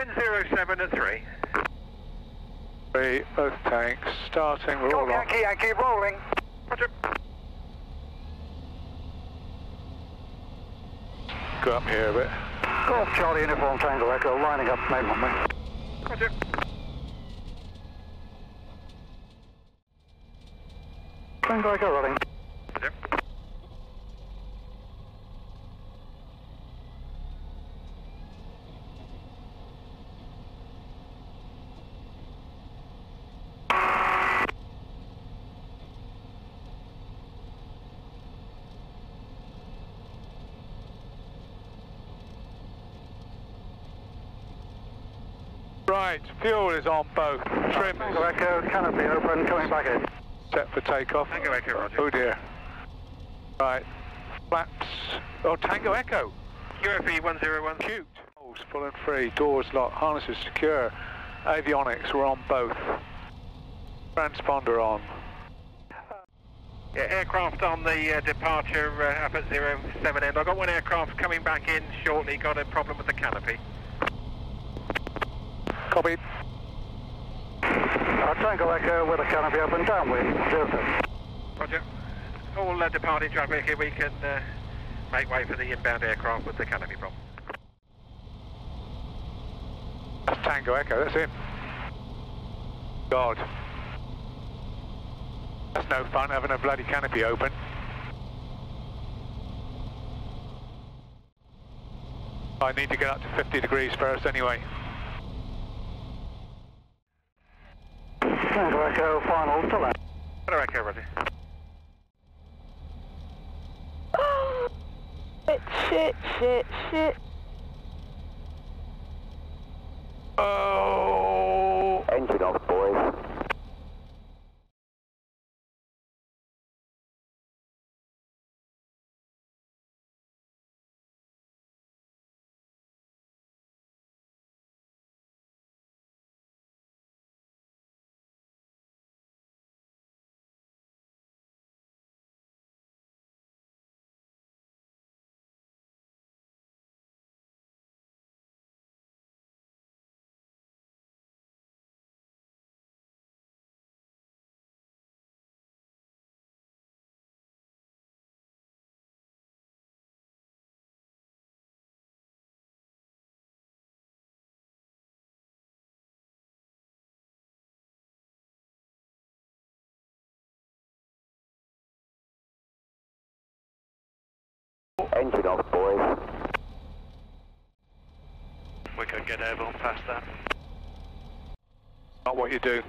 wind 07 at 3. Three, both tanks, starting, we're all on. Yankee, Yankee, rolling. Roger. Go up here a bit. Golf Charlie Uniform Tango Echo lining up main runway. Roger. Tango Echo rolling. Roger. Right, fuel is on both. Trim Tango Echo, canopy open, coming back in. set for takeoff. Tango Echo, roger. Oh dear. Right, flaps. Oh, Tango Echo. QFE 101. Cute. Holes full and free, doors locked, harnesses secure. Avionics, we're on both. Transponder on. Yeah, aircraft on the uh, departure uh, up at 07 end. I've got one aircraft coming back in shortly, got a problem with the canopy. Copy. Uh, Tango Echo with a canopy open, downwind, 07. Roger. All uh, departing traffic here, we can uh, make way for the inbound aircraft with the canopy problem. That's Tango Echo, that's him. God. That's no fun having a bloody canopy open. I need to get up to 50 degrees first anyway. Tango Echo, final to land. Tango Echo, roger. Shit, shit, shit, Engine off, boys. We could get airborne past that. Not what you do.